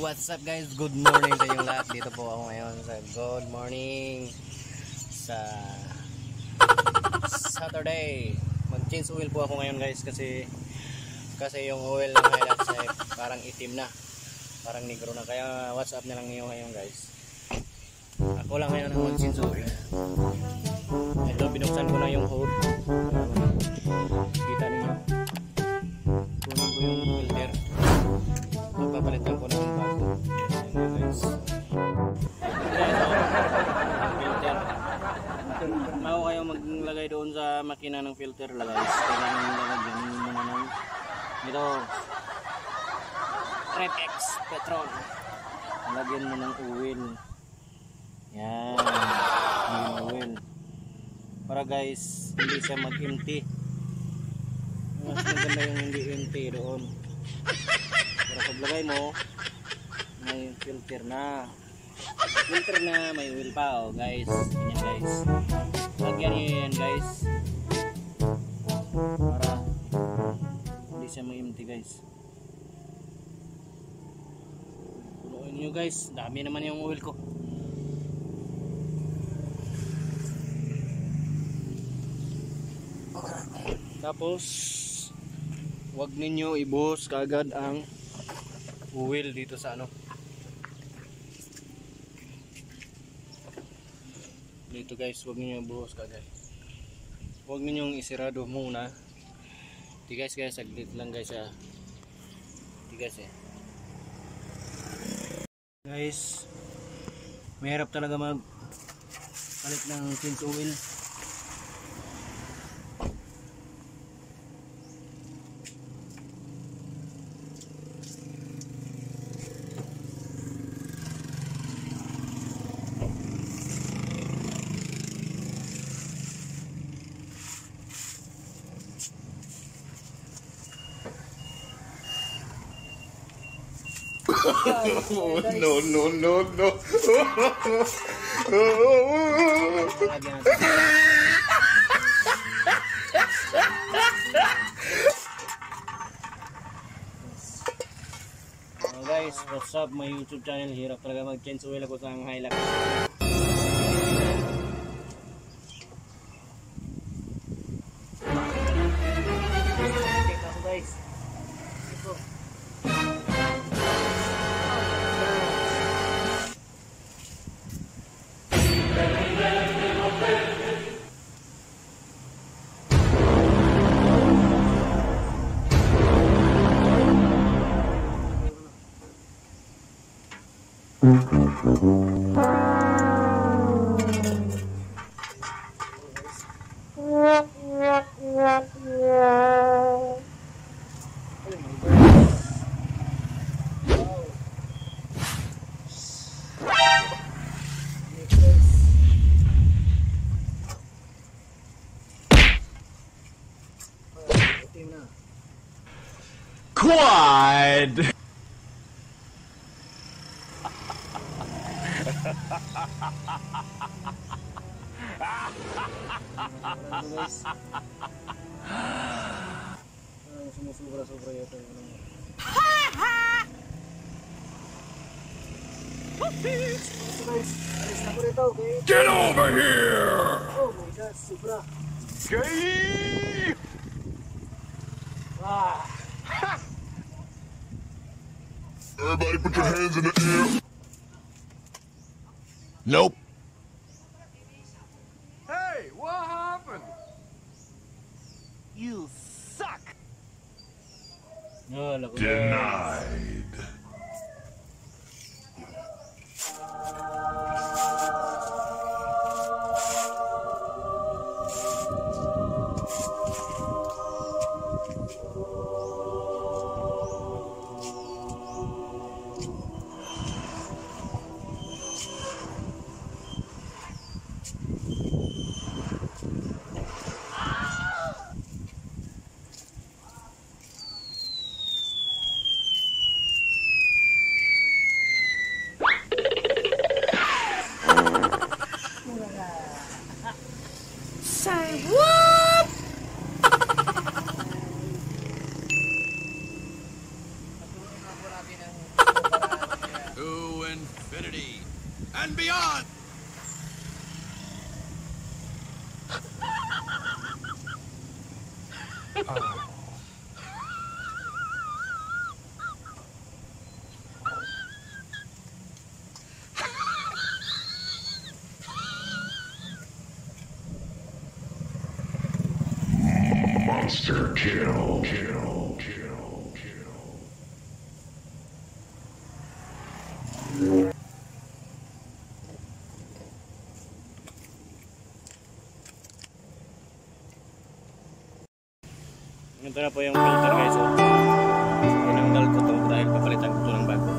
what's up guys? Good morning sa inyong lahat. Dito po ako ngayon sa good morning sa Saturday. Mag-change oil po ako ngayon guys kasi kasi yung oil ng Hilux ay parang itim na. Parang negro na. Kaya what's up na lang niyo ngayon guys. Ako lang ngayon ang mag-change oil. Ito, binuksan ko na yung hood. Kita niyo. Makina ng filter guys. Kailangan lalagyan mo na ng ito. Repex petrol. Lagyan mo ng oil. Yan. Yung oil. Para guys, hindi siya mag-empty. Mas maganda yung hindi empty doon. Pero paglagay mo, may filter na. Filter na, may oil pa oh guys. Ganyan guys. Lagyan yan guys. Siya mag-empty guys. Punuin nyo guys. Dami naman yung oil ko. Tapos wag ninyo ibuhos kaagad ang oil dito sa ano. Dito guys, wag ninyo ibuhos kaagad. Wag ninyong isirado muna. Di guys, guys, saglit lang guys ah. Di guys eh. Guys, mahirap talaga mag palit ng change oil. No, no, no, no. Natin. Oh guys, what's up my YouTube channel? Hirap talaga mag-change oil ako sa Hilux. Check Itim Get over here. Oh my god. Gay. Ah, Everybody put your hands in the air. Nope. Hey, what happened? You suck. Denied. say what? to infinity and beyond! uh. Monster kill. Kill. Kill. Kill. Ito na po yung filter guys. Oh. Tinanggal ko to dahil papalitan ko to ng bago.